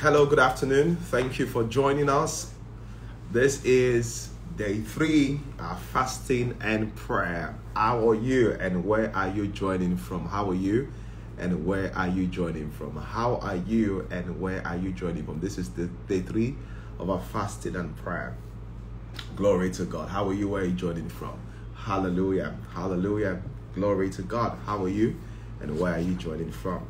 Hello, good afternoon. Thank you for joining us. This is day three, our fasting and prayer. How are you and where are you joining from? How are you and where are you joining from? How are you and where are you joining from? This is the day three of our fasting and prayer. Glory to God. How are you? Where are you joining from? Hallelujah. Hallelujah. Glory to God. How are you and where are you joining from?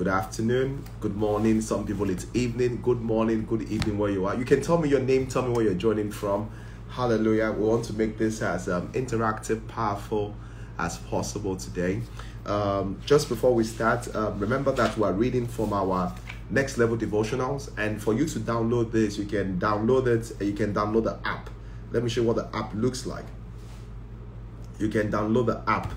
Good afternoon, good morning. Some people it's evening. Good morning, good evening, where you are. You can tell me your name, tell me where you're joining from. Hallelujah. We want to make this as um, interactive, powerful as possible today. Um, just before we start, um, remember that we're reading from our next level devotionals. And for you to download this, you can download it, you can download the app. Let me show you what the app looks like. You can download the app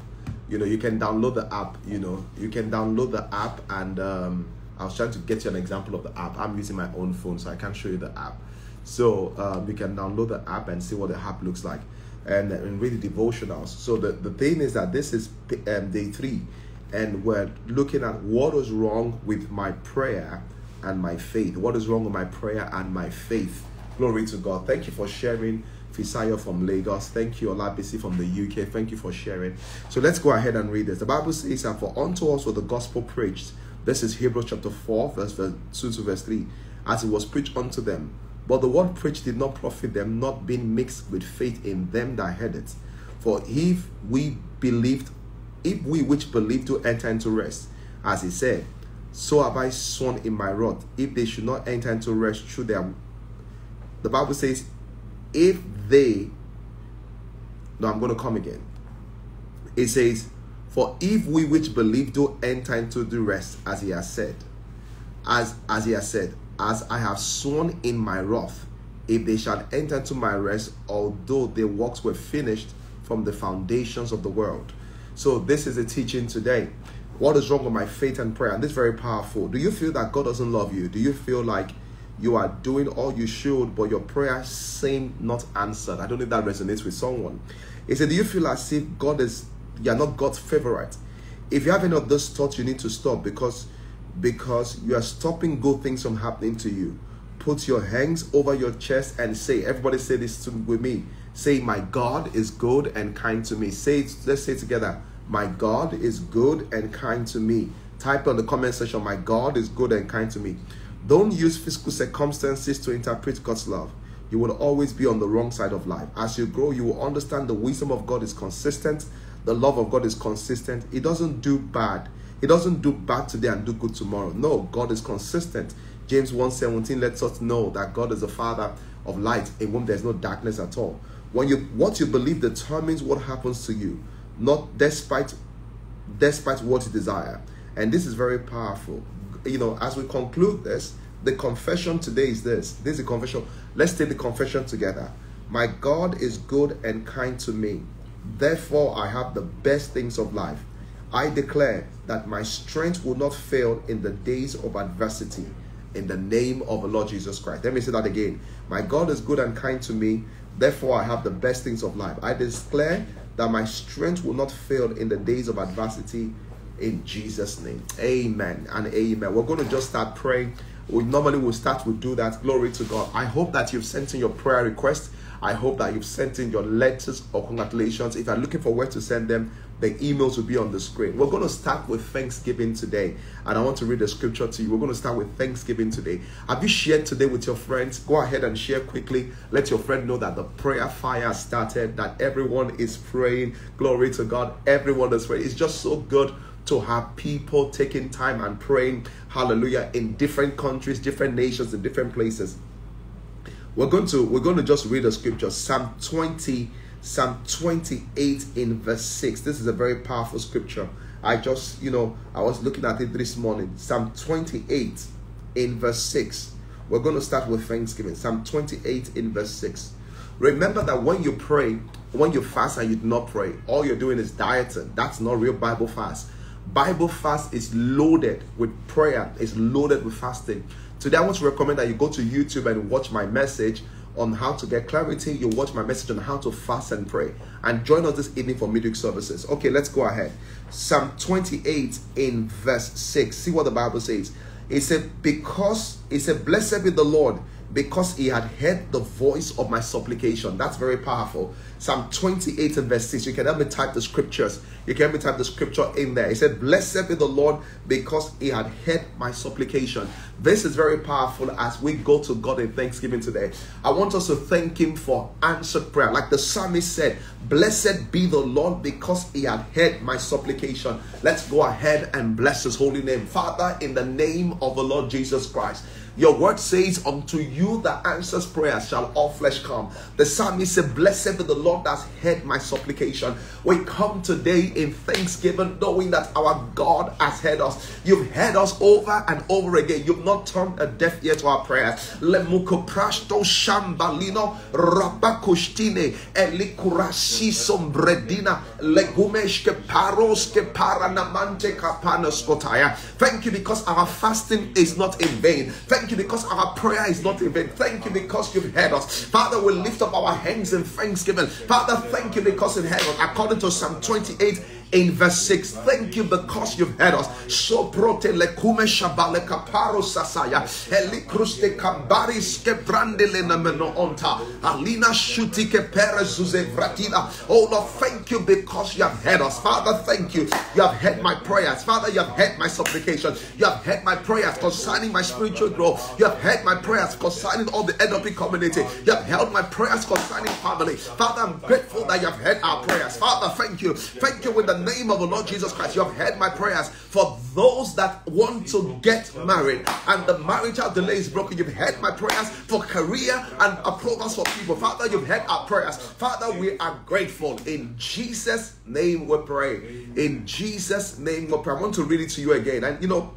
you know you can download the app you know you can download the app and um, i was trying to get you an example of the app. I'm using my own phone so i can't show you the app. So um, you can download the app and see what the app looks like. And, and read the devotionals. So the, the thing is that this is um, day three. And we're looking at what is wrong with my prayer and my faith. What is wrong with my prayer and my faith? Glory to god. Thank you for sharing Fisayo from Lagos. Thank you, Olabisi from the UK. Thank you for sharing. So let's go ahead and read this. The Bible says, And for unto us was the gospel preached. This is Hebrews chapter 4, verse 2 to verse 3. As it was preached unto them. But the word preached did not profit them, not being mixed with faith in them that heard it. For if we believed, if we which believed to enter into rest, as he said, so have I sworn in my wrath, if they should not enter into rest through their the Bible says, if they no i'm going to come again. It says for if we which believe do enter into the rest as he has said as as he has said as i have sworn in my wrath if they shall enter into my rest although their works were finished from the foundations of the world. So this is a teaching today. What is wrong with my faith and prayer? And this is very powerful. Do you feel that god doesn't love you? Do you feel like you are doing all you should, but your prayer seem not answered. I don't know if that resonates with someone. He said, Do you feel as if God is you're not God's favorite? If you have any of those thoughts, you need to stop because because you are stopping good things from happening to you. Put your hands over your chest and say, everybody say this with me. Say, My God is good and kind to me. Say it, let's say it together. My God is good and kind to me. Type on the comment section, My God is good and kind to me. Don't use physical circumstances to interpret God's love. You will always be on the wrong side of life. As you grow, you will understand the wisdom of God is consistent, the love of God is consistent. It doesn't do bad. It doesn't do bad today and do good tomorrow. No, God is consistent. James 1:17 lets us know that God is the Father of light in whom there's no darkness at all. When you what you believe determines what happens to you, not despite despite what you desire. And this is very powerful you know, as we conclude this, the confession today is this. This is a confession. Let's take the confession together. My God is good and kind to me. Therefore, I have the best things of life. I declare that my strength will not fail in the days of adversity. In the name of the Lord Jesus Christ. Let me say that again. My God is good and kind to me. Therefore, I have the best things of life. I declare that my strength will not fail in the days of adversity in Jesus' name. Amen and amen. We're going to just start praying. We normally will start, we do that. Glory to God. I hope that you've sent in your prayer request. I hope that you've sent in your letters or congratulations. If you're looking for where to send them, the emails will be on the screen. We're going to start with Thanksgiving today. And I want to read the scripture to you. We're going to start with Thanksgiving today. Have you shared today with your friends? Go ahead and share quickly. Let your friend know that the prayer fire started, that everyone is praying. Glory to God. Everyone is praying. It's just so good to have people taking time and praying, hallelujah, in different countries, different nations, in different places. We're going to we're going to just read a scripture, Psalm 20, Psalm 28 in verse 6. This is a very powerful scripture. I just, you know, I was looking at it this morning. Psalm 28 in verse 6. We're going to start with Thanksgiving. Psalm 28 in verse 6. Remember that when you pray, when you fast and you do not pray, all you're doing is dieting. That's not real Bible fast. Bible fast is loaded with prayer, it's loaded with fasting. Today, I want to recommend that you go to YouTube and watch my message on how to get clarity. You watch my message on how to fast and pray. And join us this evening for midweek services. Okay, let's go ahead. Psalm 28 in verse 6. See what the Bible says. He said, Because, he said, Blessed be the Lord, because he had heard the voice of my supplication. That's very powerful. Psalm 28 and verse 6. You can help me type the scriptures. You can help me type the scripture in there. He said, Blessed be the Lord because he had heard my supplication. This is very powerful as we go to God in thanksgiving today. I want us to thank him for answered prayer. Like the psalmist said, Blessed be the Lord because he had heard my supplication. Let's go ahead and bless his holy name. Father, in the name of the Lord Jesus Christ. Your word says, Unto you that answers prayer shall all flesh come. The psalmist said, Blessed be the Lord that heard my supplication. We come today in thanksgiving, knowing that our God has heard us. You've heard us over and over again. You've not turned a deaf ear to our prayers. Shambalino rabakostine sombredina paranamante. Thank you because our fasting is not in vain. Thank Thank you because our prayer is not in vain. Thank you because you've heard us. Father, we lift up our hands in thanksgiving. Father, thank you because in heaven, according to Psalm 28 in verse 6. Thank you because you've heard us. So prote lekume shabale kaparo sasaya. Eli kruste kambaris ke brandele na meno onta. Alina shuti ke perezuze vratina. Oh Lord, thank you because you have heard us. Father, thank you. You have heard my prayers. Father, you have heard my supplication. You have heard my prayers concerning my spiritual growth. You have heard my prayers concerning all the NLP community. You have held my prayers concerning family. Father, I'm grateful that you have heard our prayers. Father, thank you. Thank you in the name of the Lord Jesus Christ. You have heard my prayers for those that want to get married and the marital delay is broken. You've heard my prayers for career and approvals for people. Father, you've heard our prayers. Father, we are grateful. In Jesus' name we pray. In Jesus' name we pray. I want to read it to you again. And you know,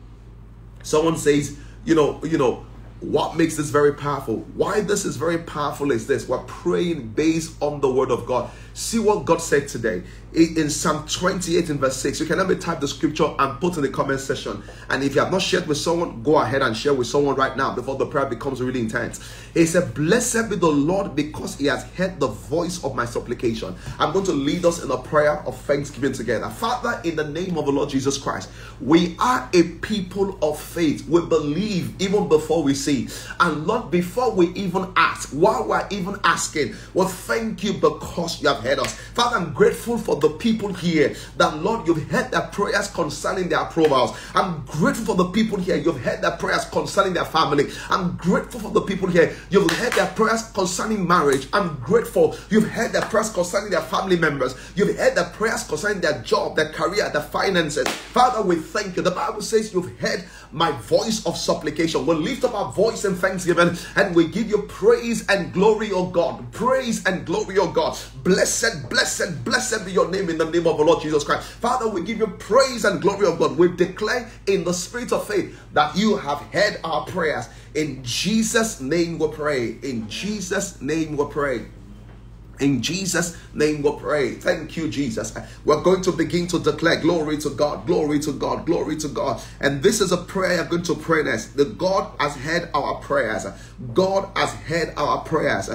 someone says, you know, you know, what makes this very powerful? Why this is very powerful is this we're praying based on the word of God. See what God said today in Psalm 28 in verse 6. You can let me type the scripture and put in the comment section. And if you have not shared with someone, go ahead and share with someone right now before the prayer becomes really intense. He said, Blessed be the Lord because he has heard the voice of my supplication. I'm going to lead us in a prayer of thanksgiving together. Father, in the name of the Lord Jesus Christ, we are a people of faith. We believe even before we see. And Lord, before we even ask, while we're even asking, well, thank you because you have heard us. Father, I'm grateful for the people here that, Lord, you've heard their prayers concerning their approvals. I'm grateful for the people here. You've heard their prayers concerning their family. I'm grateful for the people here. You've heard their prayers concerning marriage. I'm grateful. You've heard their prayers concerning their family members. You've heard their prayers concerning their job, their career, their finances. Father, we thank you. The Bible says you've heard my voice of supplication. We'll lift up our voice in thanksgiving and we give you praise and glory, O God. Praise and glory, O God. Blessed, blessed, blessed be your name in the name of the Lord Jesus Christ. Father, we give you praise and glory, of God. We declare in the spirit of faith that you have heard our prayers. In Jesus' name we pray. In Jesus' name we pray. In Jesus' name we pray. Thank you, Jesus. We're going to begin to declare glory to God, glory to God, glory to God. And this is a prayer I'm going to pray next. The God has heard our prayers. God has heard our prayers.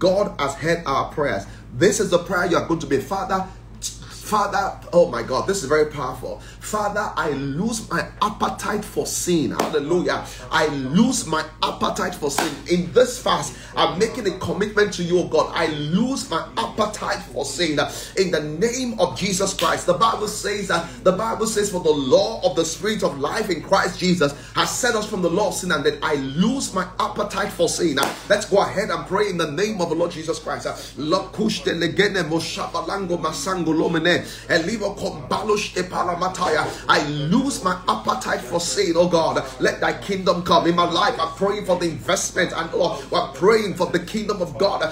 God has heard our prayers. This is the prayer you are going to be. Father, Father, oh my God, this is very powerful. Father, I lose my appetite for sin. Hallelujah. I lose my appetite for sin. In this fast, I'm making a commitment to you, God. I lose my appetite for sin. In the name of Jesus Christ. The Bible says that the Bible says, For the law of the Spirit of life in Christ Jesus has set us from the law of sin, and that I lose my appetite for sin. Let's go ahead and pray in the name of the Lord Jesus Christ. I lose my appetite for sin, oh God. Let thy kingdom come in my life. I'm praying for the investment and oh, we're praying for the kingdom of God.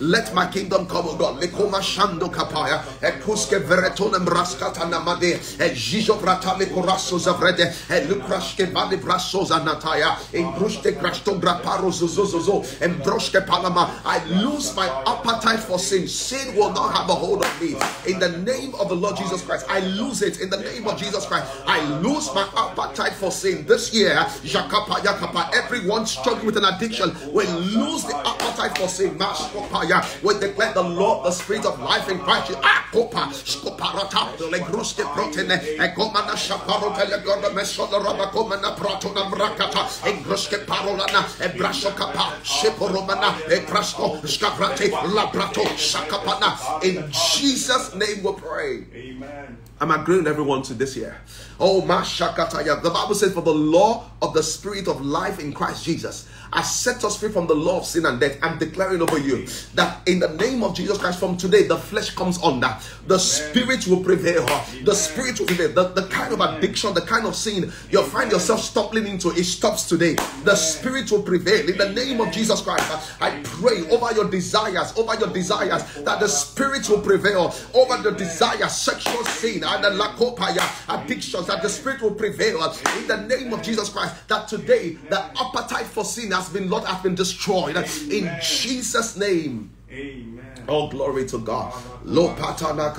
Let my kingdom come, oh God. Shando kapaya. Ekuske veretone mraskata namade. Ejijo bratale koraso zavrede. Elukrashke vale braso zanataya. Engrushke krashto graparo zozozozo. Embroshke palama. I lose my appetite for sin. Sin will not have a hold of me. In the name of the Lord Jesus Christ, I lose it. In the name of Jesus Christ, I lose my appetite for sin. This year, Jakapa Yakapa, everyone struggling with an addiction will lose the appetite for sin. Mashkopaya, we declare the Lord, the Spirit of life in Christ. Akopa, Skoparata, Legruske Protene, Egomana Shaparote, Legorda Mesola Rabakomana Pratona Brakata, Egruske Parolana, Ebrasho Kapa, Sheporomana, Ebrasco, Skavrate, Labrato, Shakapana. In Jesus' name we pray. Amen. I'm agreeing everyone to this year. Oh, Mashakataya. The Bible says, For the law of the Spirit of life in Christ Jesus has set us free from the law of sin and death. I'm declaring over you that in the name of Jesus Christ, from today, the flesh comes under. The spirit will prevail. The spirit will prevail. The, the kind of addiction, the kind of sin you'll find yourself stumbling into, it stops today. The spirit will prevail. In the name of Jesus Christ, I pray over your desires, over your desires, that the spirit will prevail over the desire, sexual sin, and the lakopaya, addictions, that the spirit will prevail. In the name of Jesus Christ, that today the appetite for sin has been Lord has been destroyed in Jesus' name. Amen. Oh, glory to God. Lo patana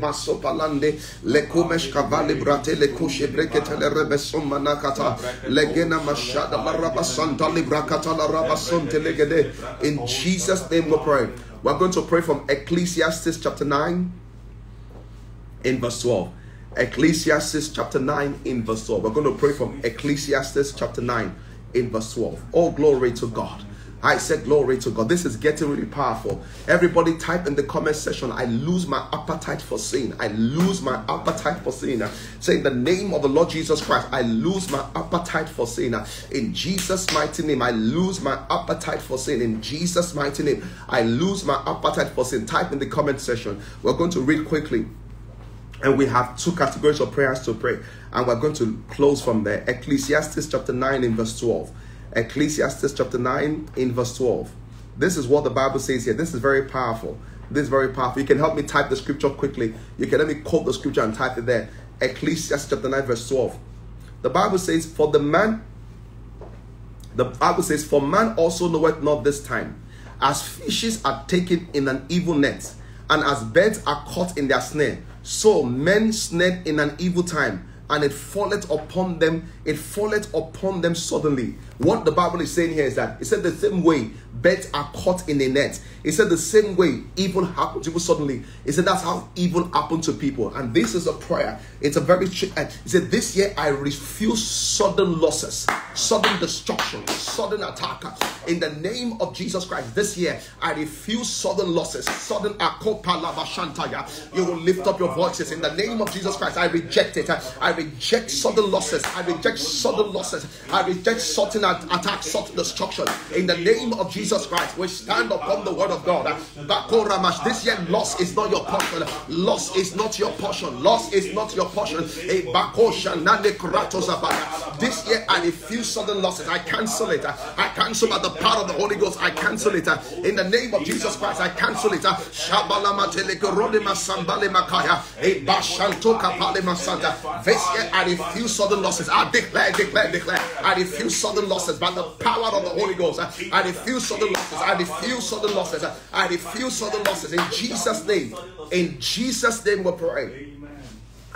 maso palande kavali brate le kushe breketele rebesum manakata legena mashada la rabasanta librakata la rabasonte legede. In Jesus' name we pray. We're going to pray from Ecclesiastes chapter 9 in verse 12. Ecclesiastes chapter 9 in verse 12. We're going to pray from Ecclesiastes chapter 9 in verse 12. All glory to God. I said glory to God. This is getting really powerful. Everybody type in the comment section, I lose my appetite for sin. I lose my appetite for sin. Say in the name of the Lord Jesus Christ, I lose my appetite for sin. In Jesus' mighty name, I lose my appetite for sin. In Jesus' mighty name, I lose my appetite for sin. Type in the comment section. We're going to read quickly. And we have two categories of prayers to pray. And we're going to close from there. Ecclesiastes chapter 9 in verse 12. Ecclesiastes chapter 9 in verse 12. This is what the Bible says here. This is very powerful. This is very powerful. You can help me type the scripture quickly. You can let me quote the scripture and type it there. Ecclesiastes chapter 9 verse 12. The Bible says, For the man, the Bible says, For man also knoweth not this time, as fishes are taken in an evil net, and as birds are caught in their snare so men snared in an evil time, and it falleth upon them, it falleth upon them suddenly. What the Bible is saying here is that it said the same way birds are caught in a net. It said the same way evil happens to people suddenly. It said that's how evil happened to people. And this is a prayer. It's a very He said, This year I refuse sudden losses, sudden destruction, sudden attack. In the name of Jesus Christ, this year I refuse sudden losses, sudden akopalabashantaya. You will lift up your voices in the name of Jesus Christ. I reject it. I reject sudden losses. I reject sudden losses. I reject sudden attacks, sudden destruction. In the name of Jesus Christ, we stand upon the word of God. This year, loss is not your portion. Loss is not your portion. Loss is not your portion. Eh, Nanekuratosabat. This year, I refuse sudden losses. I cancel it. I cancel by the power of the Holy Ghost. I cancel it. In the name of Jesus Christ, I cancel it. Eh, this year, I refuse sudden losses. I declare, declare, declare. I refuse sudden losses by the power of the Holy Ghost. I refuse sudden losses. I refuse sudden losses. I refuse sudden losses. In Jesus' name. In Jesus' name we pray.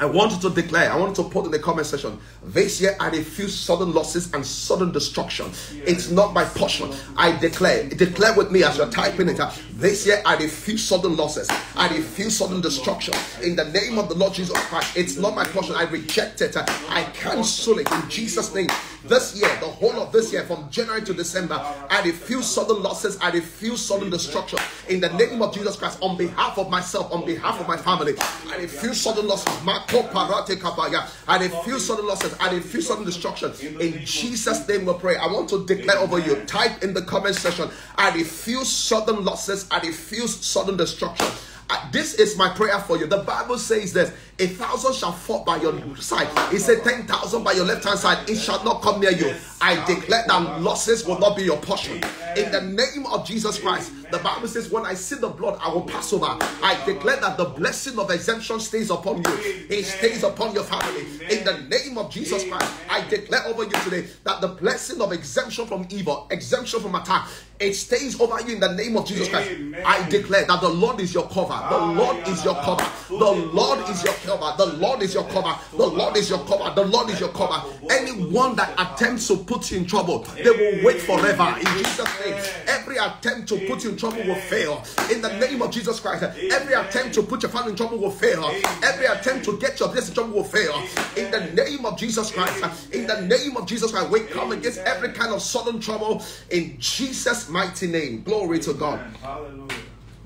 I wanted to declare, I wanted to put in the comment section, this year I refuse sudden losses and sudden destruction. It's not my portion. I declare, declare with me as you're typing it. This year I refuse sudden losses. I refuse sudden destruction. In the name of the Lord Jesus Christ, it's not my portion. I reject it. I cancel it in Jesus' name. This year, the whole of this year, from January to December, I refuse sudden losses. I refuse sudden destruction. In the name of Jesus Christ, on behalf of myself, on behalf of my family, I refuse sudden losses. I refuse sudden losses. I refuse sudden destruction. In Jesus' name we pray. I want to declare over you. Type in the comment section. I refuse sudden losses. I refuse sudden destruction uh, this is my prayer for you. The Bible says this a thousand shall fall by your side. It said ten thousand by your left hand side. It shall not come near you. I declare that losses will not be your portion. In the name of Jesus Christ, The Bible says, When I see the blood, I will pass over. I declare that the blessing of exemption stays upon you, it stays upon your family. In the name of Jesus Christ, I declare over you today that the blessing of exemption from evil, exemption from attack, it stays over you in the name of Jesus Christ. I declare that the Lord is your cover. The ah, Lord is your cover. The Lord is your cover. The Lord is your cover. The Lord is your cover. The Lord is your cover. Anyone that attempts to put you in trouble, they will wait forever. In Jesus' name, every attempt to put you in trouble will fail. In the name of Jesus Christ, every attempt to put your family in trouble will fail. Every attempt to get your business in trouble will fail. In the name of Jesus Christ, in the name of Jesus Christ, we come against every kind of sudden trouble in Jesus' mighty name. Glory to God.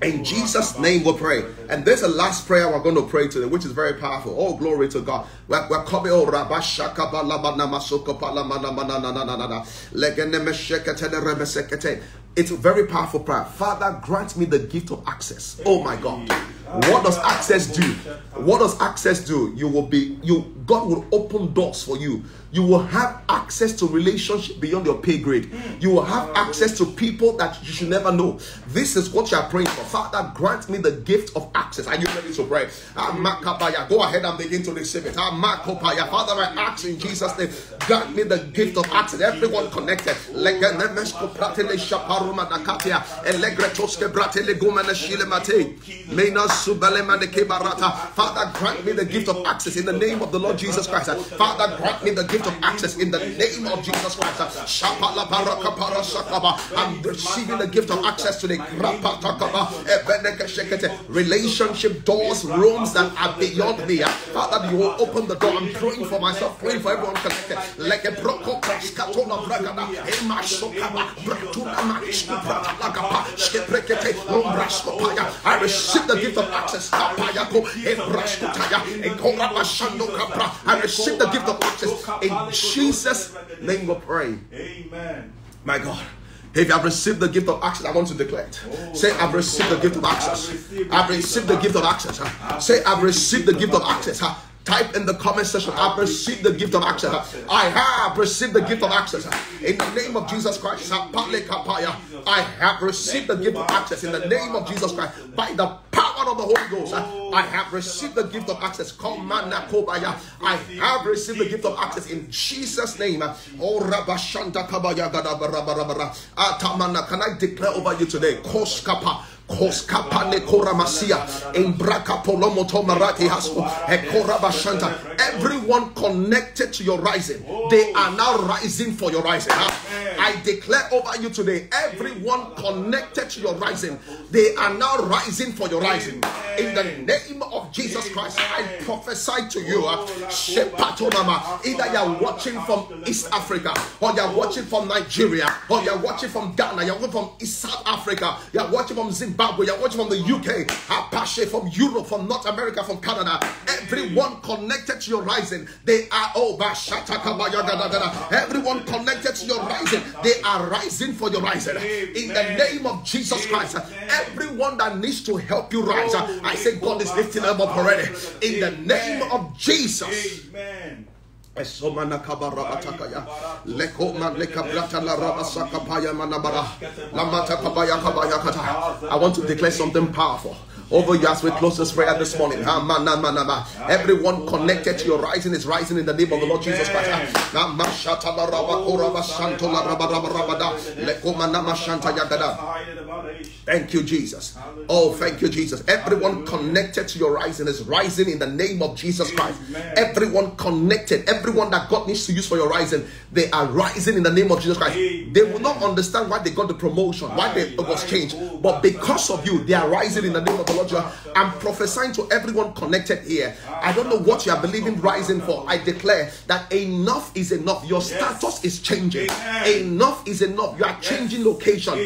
In Jesus' name we pray. And there's a last prayer we're going to pray today, which is very powerful. Oh, glory to God. We're, we're coming. Oh, it's a very powerful prayer. Father, grant me the gift of access. Oh my God. What does access do? What does access do? You will be you God will open doors for you. You will have access to relationship beyond your pay grade. You will have access to people that you should never know. This is what you are praying for. Father, grant me the gift of access. Are you ready to pray? Go ahead and begin to receive it. Father, I ask in Jesus' name, grant me the gift of access. Everyone connected. Father, grant me the gift of access in the name of the Lord Jesus Christ. Father, grant me the gift of access in the name of Jesus Christ. I'm receiving the gift of access today. Relationship doors, rooms that are beyond me. Father, you will open the door. I'm praying for myself, praying for everyone connected. Like I receive the gift of access. I receive the gift of access. In Jesus' name we pray. Amen. My God. If you have received the gift of access, I want to declare it. Oh, Say, I've received the gift of access. I've received the gift of access. Say, I've received the gift of access. Type in the comment section, I've received the gift of access. I have received the gift of access. In the name of Jesus Christ, I have received the gift of access. In the name of Jesus Christ, by the power of the Holy Ghost, I have received the gift of access. I have received the gift of access in Jesus' name. Oh, Kabaya ah, Can I declare over you today? Everyone connected to your rising, they are now rising for your rising. I declare over you today, everyone connected to your rising, they are now rising for your rising. In the name of Jesus Christ, I prophesy to you, uh, either you're watching from East Africa, or you're watching from Nigeria, or you're watching from Ghana, you're watching from East South Africa, you're watching from Zimbabwe. Zimbabwe, you're watching from the UK, Apache from Europe, from North America, from Canada. Everyone connected to your rising, they are oh Everyone connected to your rising, they are rising for your rising. In the name of Jesus Christ, everyone that needs to help you rise, I say God is lifting them up already. In the name of Jesus. Amen. Esomana kabara atakaya. Leko maleka brata la raba manabara. Lamata kabaya kabaya kata. I want to declare something powerful over you as we close this prayer this morning. Everyone connected to your rising is rising in the name of the Lord Jesus Christ. Thank you, Jesus. Oh, thank you, Jesus. Everyone connected to your rising is rising in the name of Jesus Christ. Everyone connected, everyone that God needs to use for your rising, they are rising in the name of Jesus Christ. They will not understand why they got the promotion, why they was changed, but because of you, they are rising in the name of the Lord. I'm prophesying to everyone connected here. I don't know what you are believing rising for. I declare that enough is enough. Your status is changing. Enough is enough. You are changing location.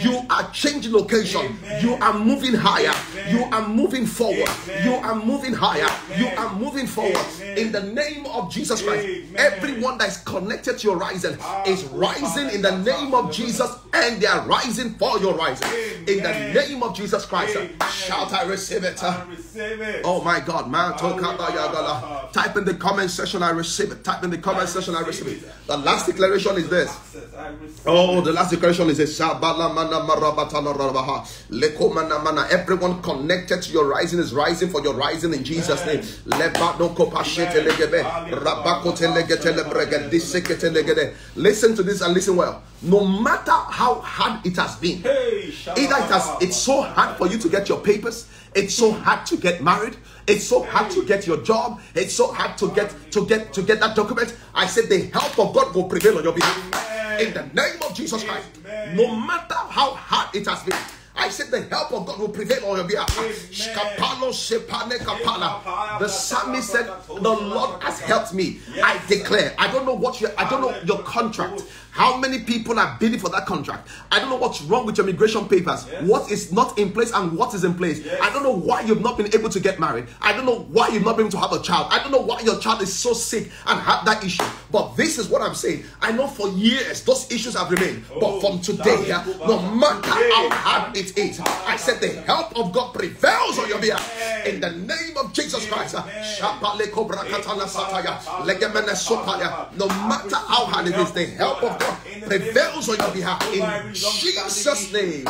You are changing location. You are moving higher. You are moving forward. You are moving higher. You are moving forward. In the name of Jesus Christ, everyone that is connected to your rising is rising in the name of Jesus and they are rising for your rising. In the name of Jesus Christ, shout I receive it. I receive it. Oh my God, man. Type in the comment section, I receive it. Type in the comment section, I receive it. The last declaration is this. Access, I receive Oh, the last declaration is this. Shabala mana marabatana rabaha. Leko mana mana. Everyone connected to your rising is rising for your rising in Jesus' name. Lebado kopashete legebe. Rabakote legete lebrege. Disekete legede. Listen to this and listen well. No matter how hard it has been, Hey, Either it has it's so hard for you to get your papers, it's so hard to get married, it's so hard to get your job, it's so hard to get to get to get that document. I said the help of God will prevail on your behalf. In the name of Jesus Christ. No matter how hard it has been. I said the help of God will prevail on your behalf. Amen. Shkapalo sepane kapala. The psalmist said, The Lord has helped me. I declare. I don't know what you I don't know your contract. How many people are bidding for that contract? I don't know what's wrong with your immigration papers. Yes. What is not in place and what is in place. Yes. I don't know why you've not been able to get married. I don't know why you've not been able to have a child. I don't know why your child is so sick and have that issue. But this is what I'm saying. I know for years those issues have remained. but Oh, from today, uh, no matter how hard it is, I said the help of God prevails on your behalf. In the name of Jesus Christ. uh, Amen. Shapale kobra katana sataya, legemene sopaya. No matter how hard it is, the help of God prevails on your behalf. In Jesus' name.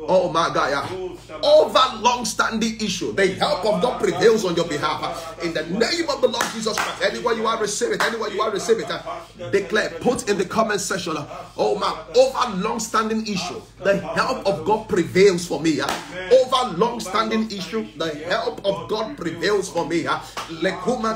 Oh my God, yeah. Over long-standing issue, the help of God prevails on your behalf. In the name of the Lord Jesus Christ, anywhere you are, receive it. Anywhere you are, receive it. Declare, put in the comment section. Oh my, over long-standing issue, the help of God prevails for me. Over long-standing issue, the help of God prevails for me. Over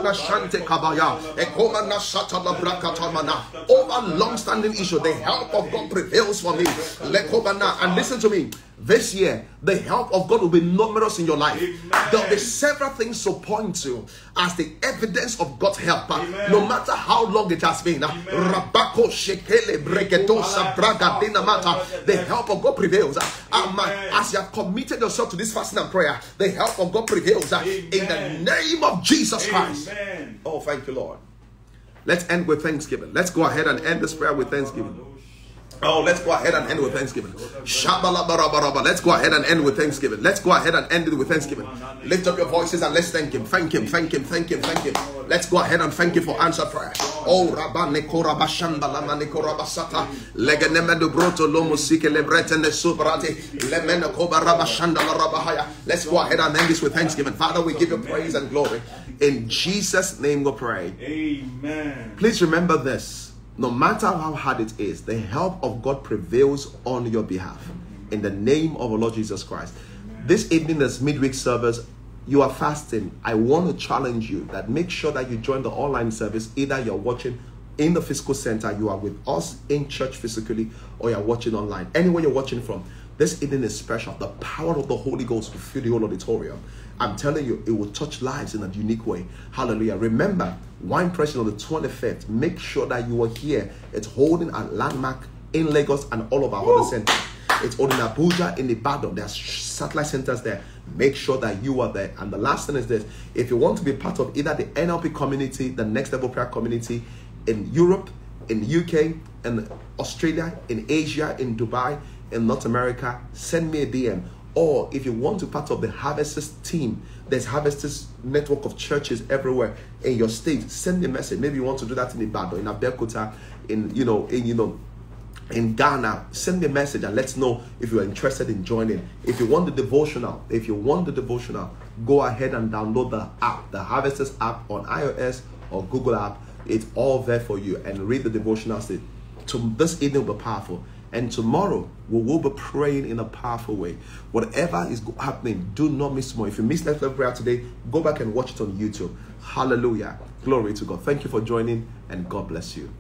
long-standing issue, the help of God prevails for me. And listen to me. This year, the help of God will be numerous in your life. Amen. There'll be several things to point to as the evidence of God's help. Amen. No matter how long it has been. Rabako shekele bregedosa braga dinamata. The help of God prevails. uh, Amen. As you have committed yourself to this fasting and prayer, the help of God prevails. uh, In the name of Jesus Christ. Amen. Oh, thank you, Lord. Let's end with thanksgiving. Let's go ahead and end this prayer with thanksgiving. Oh, let's go ahead and end with Thanksgiving. Let's go ahead and end with Thanksgiving. Let's go ahead and end it with Thanksgiving. Lift up your voices and let's thank Him. Thank Him. Thank Him. Thank Him. Thank Him. Let's go ahead and thank Him for answer prayer. Oh, Rabane Korabashamba Lamane Korabasata. Leganeme de Broto Lomo Sike Lebrete Ne Subrate. Lemene Kobarabashanda Rabahaya. Let's go ahead and end this with Thanksgiving. Father, we give you praise and glory. In Jesus' name we pray. Amen. Please remember this no matter how hard it is, the help of God prevails on your behalf. In the name of our Lord Jesus Christ. This evening, as midweek service, you are fasting. I want to challenge you that make sure that you join the online service. Either you're watching in the physical center, you are with us in church physically, or you're watching online. Anywhere you're watching from, this evening is special. The power of the Holy Ghost will fill the whole auditorium. I'm telling you, it will touch lives in a unique way. Hallelujah. Remember, wine pressing on the 25th. Make sure that you are here. It's holding a landmark in Lagos and all of our other centers. It's holding Abuja in the Ibadan. There's satellite centers there. Make sure that you are there. And the last thing is this if you want to be part of either the NLP community, the next level prayer community in Europe, in the UK, in Australia, in Asia, in Dubai, in North America, send me a DM. Or if you want to part of the Harvesters team, there's Harvesters network of churches everywhere in your state. Send a message. Maybe you want to do that in Ibadan, in Abeokuta, in you know, in you know, in Ghana, send me a message and let's know if you're interested in joining. If you want the devotional, if you want the devotional, go ahead and download the app, the Harvesters app on iOS or Google app. It's all there for you and read the devotional. To this evening will be powerful. And tomorrow we will be praying in a powerful way. Whatever is happening, do not miss more. If you missed that prayer today, go back and watch it on YouTube. Hallelujah. Glory to God. Thank you for joining and God bless you.